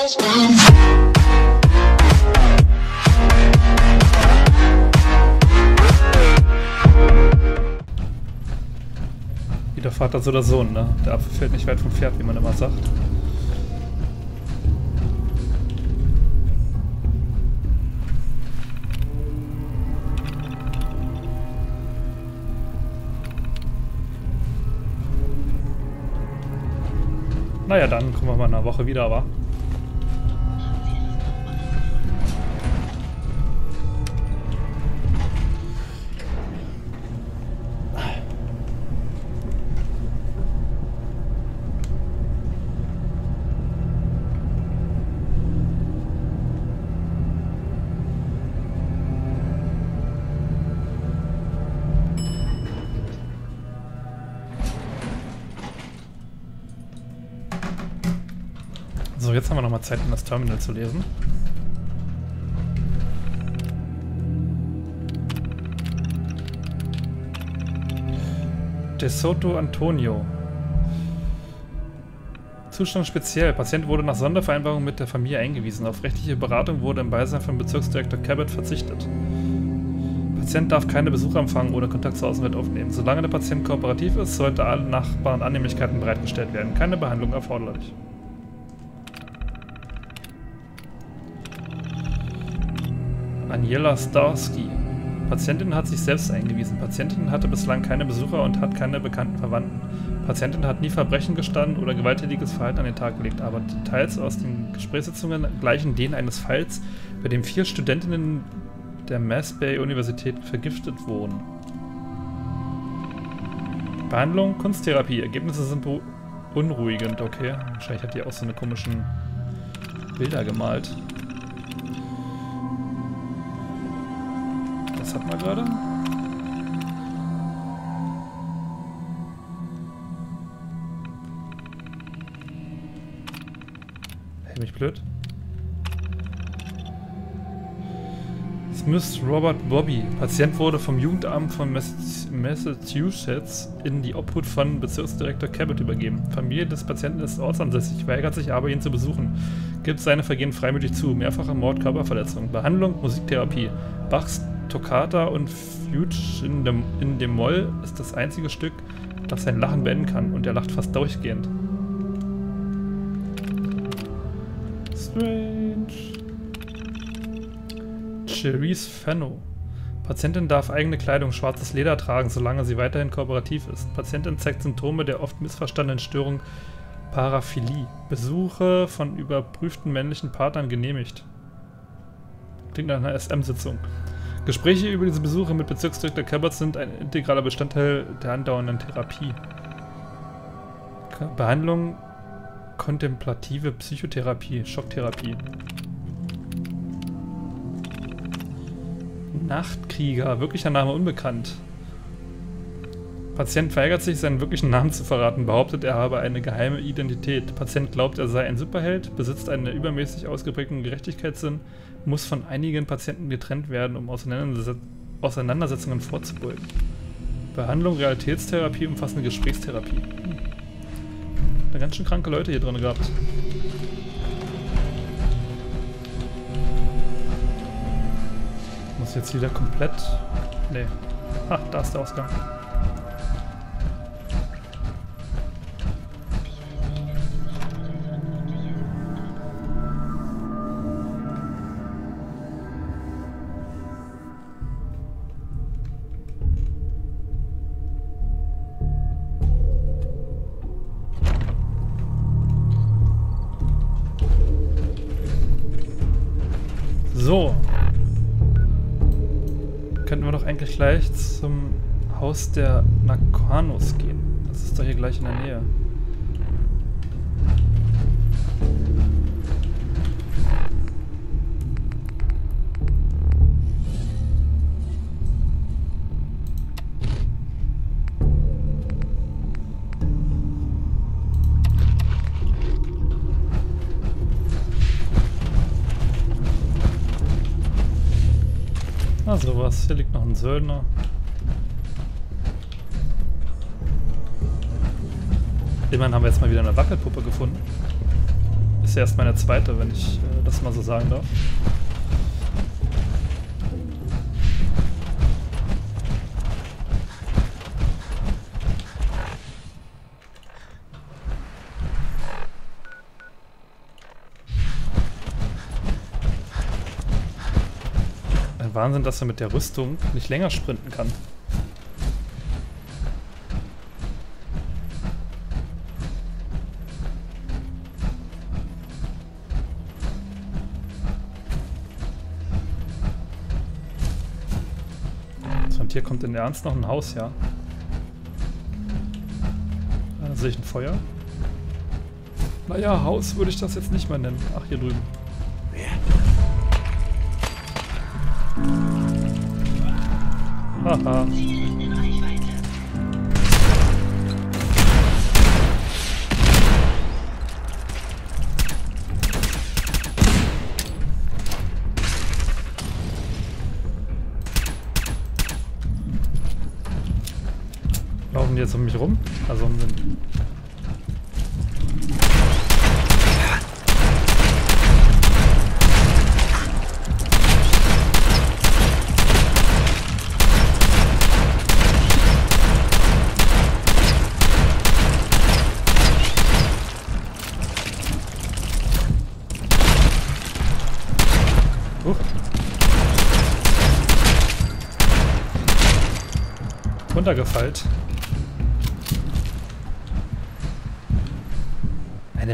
Wie der Vater so der Sohn, ne? Der Apfel fällt nicht weit vom Pferd, wie man immer sagt. Naja, dann kommen wir mal in einer Woche wieder, aber. So, jetzt haben wir nochmal Zeit, um das Terminal zu lesen. De Soto Antonio. Zustand speziell. Patient wurde nach Sondervereinbarung mit der Familie eingewiesen. Auf rechtliche Beratung wurde im Beisein von Bezirksdirektor Cabot verzichtet. Patient darf keine Besucher empfangen oder Kontakt zur Außenwelt aufnehmen. Solange der Patient kooperativ ist, sollte allen Nachbarn Annehmlichkeiten bereitgestellt werden. Keine Behandlung erforderlich. Aniela Starsky. Patientin hat sich selbst eingewiesen. Patientin hatte bislang keine Besucher und hat keine bekannten Verwandten. Patientin hat nie Verbrechen gestanden oder gewalttätiges Verhalten an den Tag gelegt, aber Details aus den Gesprächssitzungen gleichen denen eines Falls, bei dem vier Studentinnen der Mass Bay Universität vergiftet wurden. Behandlung, Kunsttherapie. Ergebnisse sind beunruhigend, okay. Wahrscheinlich hat die auch so eine komischen Bilder gemalt. Was hat man gerade? Hey, mich blöd. Smith Robert Bobby. Patient wurde vom Jugendamt von Massachusetts in die Obhut von Bezirksdirektor Cabot übergeben. Familie des Patienten ist ortsansässig, weigert sich aber, ihn zu besuchen. Gibt seine Vergehen freimütig zu. Mehrfacher Mord, Körperverletzung. Behandlung, Musiktherapie. Bachs Toccata und Fuge in dem, in dem Moll ist das einzige Stück, das sein Lachen beenden kann. Und er lacht fast durchgehend. Strange. Cherise Fenno. Patientin darf eigene Kleidung, schwarzes Leder tragen, solange sie weiterhin kooperativ ist. Patientin zeigt Symptome der oft missverstandenen Störung Paraphilie. Besuche von überprüften männlichen Partnern genehmigt. Klingt nach einer SM-Sitzung. Gespräche über diese Besuche mit Bezirksdirektor Cabot sind ein integraler Bestandteil der andauernden Therapie. Behandlung, kontemplative Psychotherapie, Schocktherapie. Nachtkrieger, wirklicher Name unbekannt. Patient weigert sich, seinen wirklichen Namen zu verraten, behauptet, er habe eine geheime Identität. Patient glaubt, er sei ein Superheld, besitzt einen übermäßig ausgeprägten Gerechtigkeitssinn, muss von einigen Patienten getrennt werden, um Auseinandersetzungen vorzubeugen. Behandlung, Realitätstherapie, umfassende Gesprächstherapie. Hm. Da ganz schön kranke Leute hier drin gehabt. Muss jetzt wieder komplett... Nee. Ha, da ist der Ausgang. Haus der Nakanos gehen. Das ist doch hier gleich in der Nähe. Ah, sowas. Hier liegt noch ein Söldner. Immerhin haben wir jetzt mal wieder eine Wackelpuppe gefunden. ist ja erst meine zweite, wenn ich äh, das mal so sagen darf. Ein Wahnsinn, dass er mit der Rüstung nicht länger sprinten kann. Hier kommt in Ernst noch ein Haus, ja. Da sehe ich ein Feuer. Naja, Haus würde ich das jetzt nicht mehr nennen. Ach, hier drüben. Haha. Um mich rum? Also um den Huch.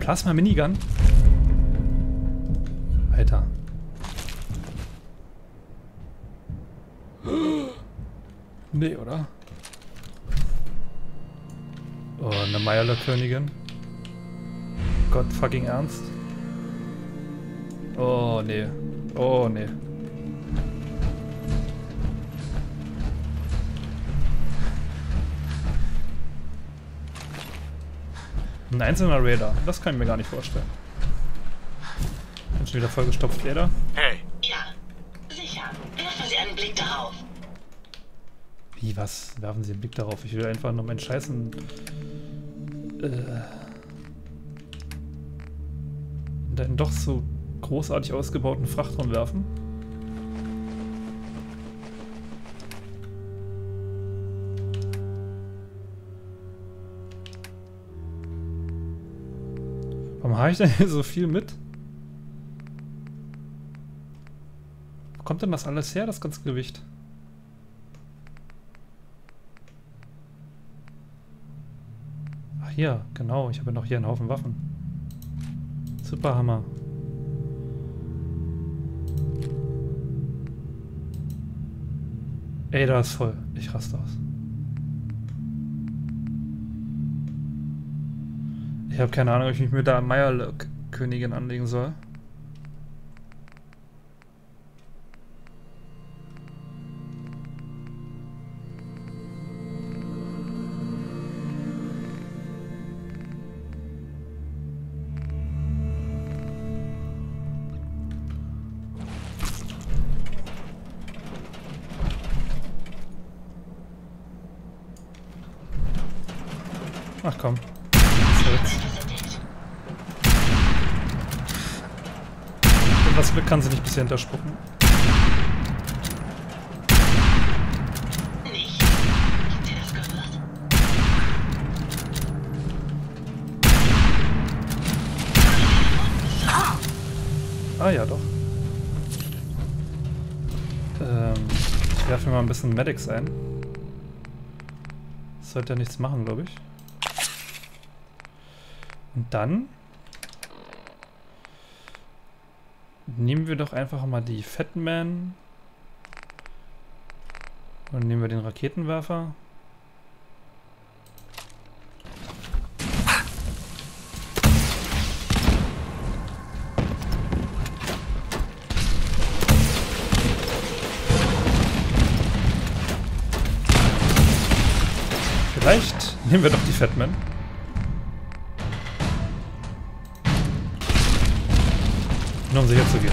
Eine Plasma-Minigun? Alter. Nee, oder? Oh, eine Meierler-Königin. Gott fucking ernst? Oh, nee. Oh, nee. Ein einzelner Raider. Das kann ich mir gar nicht vorstellen. Bin schon wieder vollgestopft, Leder. Hey, Ja, sicher. Werfen Sie einen Blick darauf. Wie, was? Werfen Sie einen Blick darauf. Ich will einfach nur meinen scheißen... Äh... Deinen doch so großartig ausgebauten Frachtraum werfen. Warum habe ich denn hier so viel mit? Wo kommt denn das alles her, das ganze Gewicht? Ach hier, genau. Ich habe ja noch hier einen Haufen Waffen. Superhammer. Ey, da ist voll. Ich raste aus. Ich habe keine Ahnung, ob ich mich mit der Meierlöck-Königin anlegen soll. Ach komm. Glück kann sie nicht bis hier hinterspucken. Ah ja, doch. Ähm, ich werfe mir mal ein bisschen Medics ein. Das sollte ja nichts machen, glaube ich. Und dann nehmen wir doch einfach mal die Fatman und nehmen wir den Raketenwerfer. Vielleicht nehmen wir doch die Fatman. Nur um sicher zu gehen.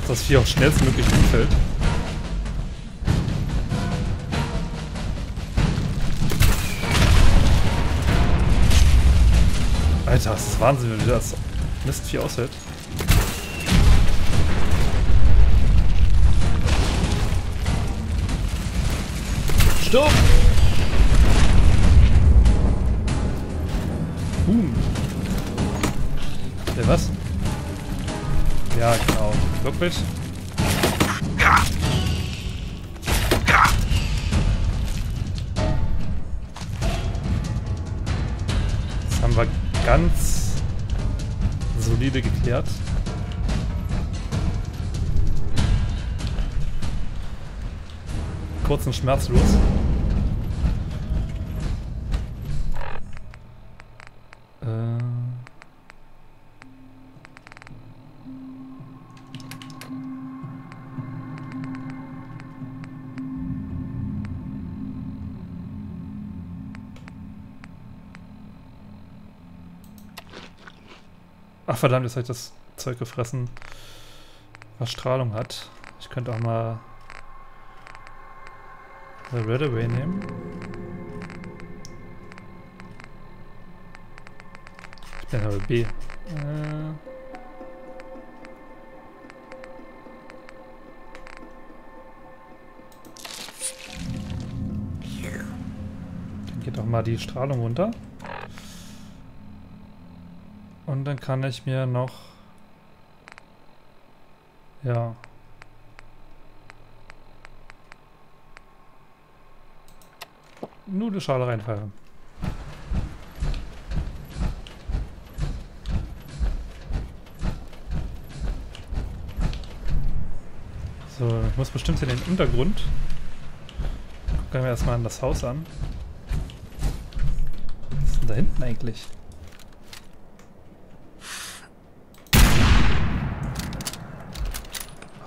Dass das Vieh auch schnellstmöglich umfällt. Alter, das ist Wahnsinn, wie das Mistvieh aushält. Stopp! Boom. Der was? Ja, genau. Wirklich? Das haben wir ganz solide geklärt. Kurz und schmerzlos. Ach verdammt, jetzt habe ich das Zeug gefressen, was Strahlung hat. Ich könnte auch mal The Red Away nehmen. Ich bin aber B. Äh Dann geht auch mal die Strahlung runter. Und dann kann ich mir noch... Ja. Nudelschale reinfallen. So, ich muss bestimmt in den Untergrund. Gucken wir erstmal an das Haus an. Was ist denn da hinten eigentlich? War ein Meierlörper. Schwierigkeiten sein. Ja. Vielleicht habe ich mich geirrt. Nicht, Sir. Ich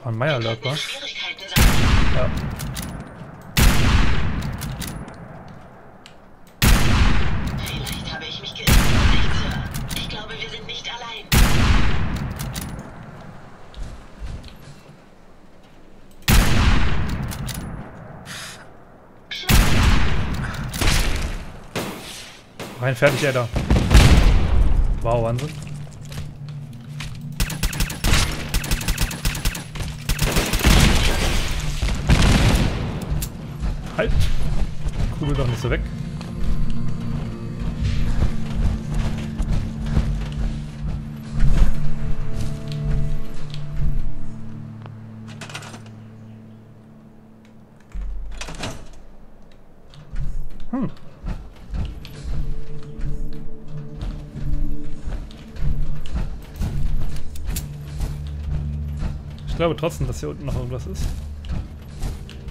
glaube, wir sind nicht allein. Rein fertig, Alter. Wow, Wahnsinn. So weg. Hm. Ich glaube trotzdem, dass hier unten noch irgendwas ist.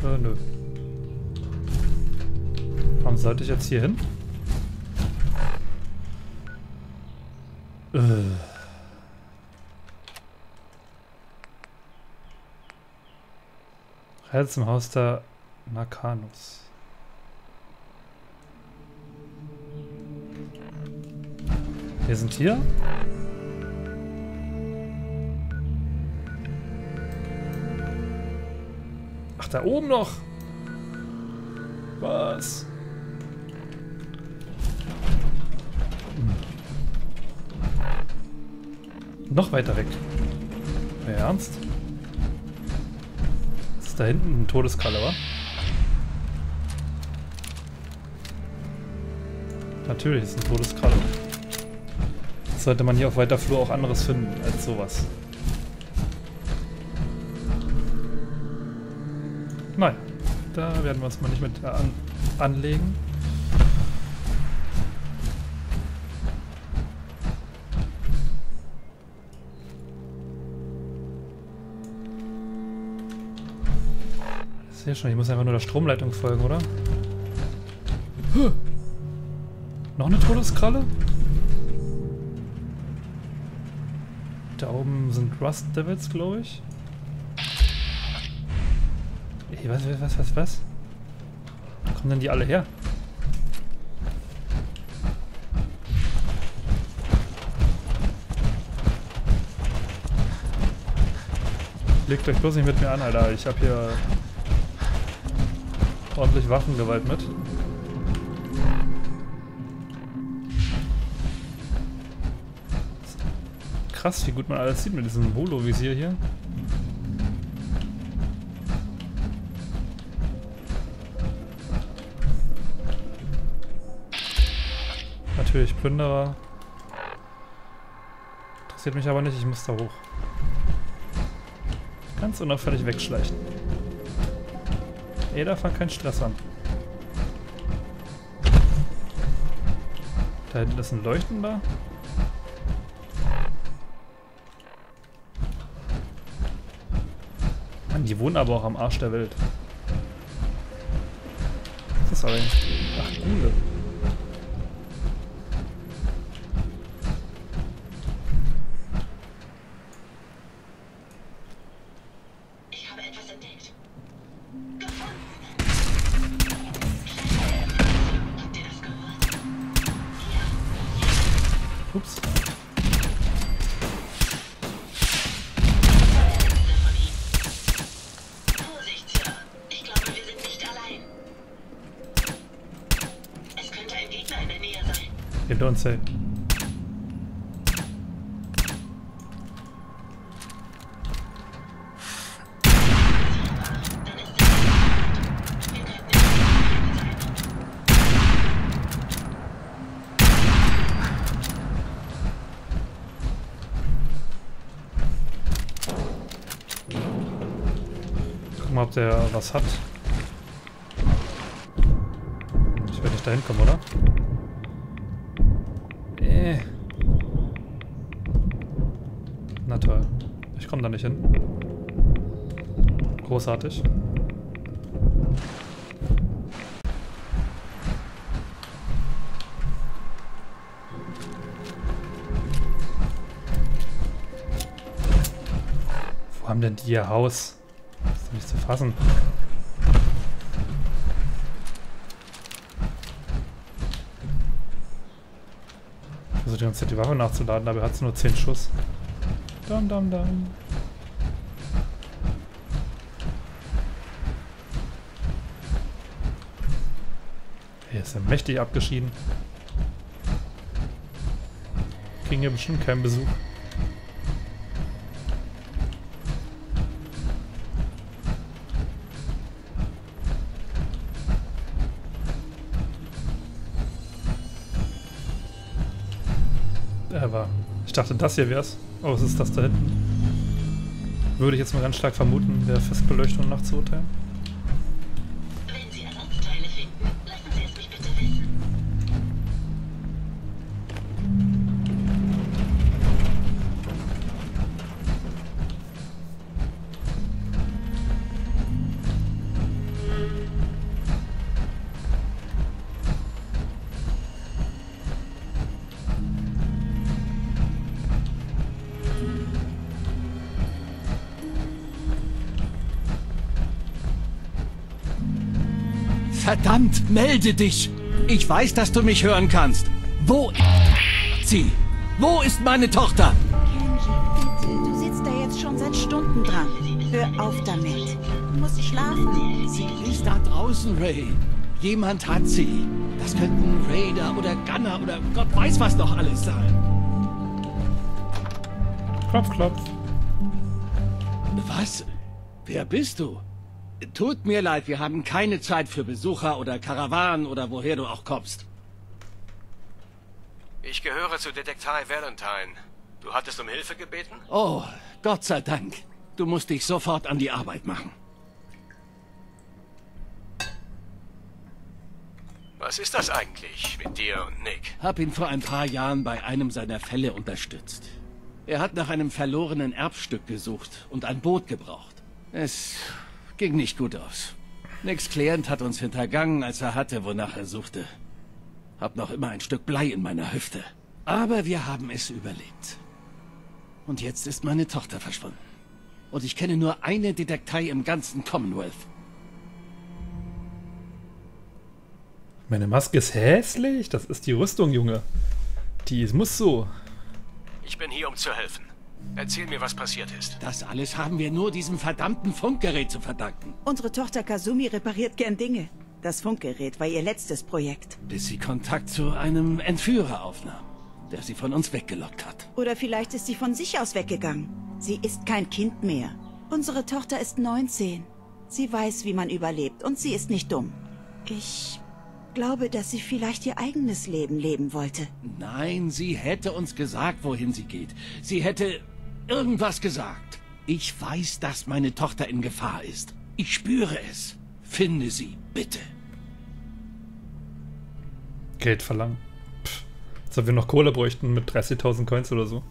Äh, nö. Sollte ich jetzt hier hin? Äh. Reise zum Haus der Nakanus. Wir sind hier. Ach, da oben noch. Was? Noch weiter weg. Wer ernst? Was ist da hinten? Ein Todeskralle, wa? Natürlich ist ein Todeskralle. Jetzt sollte man hier auf weiter Flur auch anderes finden als sowas. Nein, da werden wir uns mal nicht mit an anlegen. Ich sehe schon, ich muss einfach nur der Stromleitung folgen, oder? Huh. Noch eine Todeskralle? Da oben sind Rust Devils, glaube ich. Ey, was, was, was, was? Wo kommen denn die alle her? Legt euch bloß nicht mit mir an, Alter. Ich habe hier ordentlich Waffengewalt mit. krass, wie gut man alles sieht mit diesem Holo-Visier hier. Natürlich Plünderer. Interessiert mich aber nicht, ich muss da hoch. Ganz unauffällig wegschleichen. Eda fängt keinen Stress an. Da hinten ist ein Leuchtender. Mann, die wohnen aber auch am Arsch der Welt. Sorry. Ach, Gule. Guck mal, ob der was hat. Ich werde nicht dahin kommen, oder? Äh. Na toll. Ich komme da nicht hin. Großartig. Wo haben denn die ihr Haus? Das ist nicht zu fassen. Die ganze Zeit die Waffe nachzuladen, aber er hat nur 10 Schuss. Dam, dam, dam. Hier ist er mächtig abgeschieden. Kriegen hier bestimmt keinen Besuch. Dachte, das hier wär's. Oh, was ist das da hinten? Würde ich jetzt mal ganz stark vermuten, wäre Festbeleuchtung nachts Verdammt, melde dich! Ich weiß, dass du mich hören kannst. Wo ist sie? Wo ist meine Tochter? Kenji, bitte, du sitzt da jetzt schon seit Stunden dran. Hör auf damit. Du musst schlafen. Sie ist da draußen, Ray. Jemand hat sie. Das könnten Raider oder Gunner oder Gott weiß was noch alles sein. Klopf, klopf. Was? Wer bist du? Tut mir leid, wir haben keine Zeit für Besucher oder Karawanen oder woher du auch kommst. Ich gehöre zu Detektei Valentine. Du hattest um Hilfe gebeten? Oh, Gott sei Dank. Du musst dich sofort an die Arbeit machen. Was ist das eigentlich mit dir und Nick? Hab ihn vor ein paar Jahren bei einem seiner Fälle unterstützt. Er hat nach einem verlorenen Erbstück gesucht und ein Boot gebraucht. Es ging nicht gut aus. Nicks Klient hat uns hintergangen, als er hatte, wonach er suchte. Hab noch immer ein Stück Blei in meiner Hüfte. Aber wir haben es überlebt. Und jetzt ist meine Tochter verschwunden. Und ich kenne nur eine Detektei im ganzen Commonwealth. Meine Maske ist hässlich. Das ist die Rüstung, Junge. Die ist- muss so. Ich bin hier, um zu helfen. Erzähl mir, was passiert ist. Das alles haben wir nur diesem verdammten Funkgerät zu verdanken. Unsere Tochter Kazumi repariert gern Dinge. Das Funkgerät war ihr letztes Projekt. Bis sie Kontakt zu einem Entführer aufnahm. der sie von uns weggelockt hat. Oder vielleicht ist sie von sich aus weggegangen. Sie ist kein Kind mehr. Unsere Tochter ist 19. Sie weiß, wie man überlebt und sie ist nicht dumm. Ich glaube, dass sie vielleicht ihr eigenes Leben leben wollte. Nein, sie hätte uns gesagt, wohin sie geht. Sie hätte irgendwas gesagt. Ich weiß, dass meine Tochter in Gefahr ist. Ich spüre es. Finde sie, bitte. Geld verlangen. Pff. Als ob wir noch Kohle bräuchten mit 30.000 Coins oder so.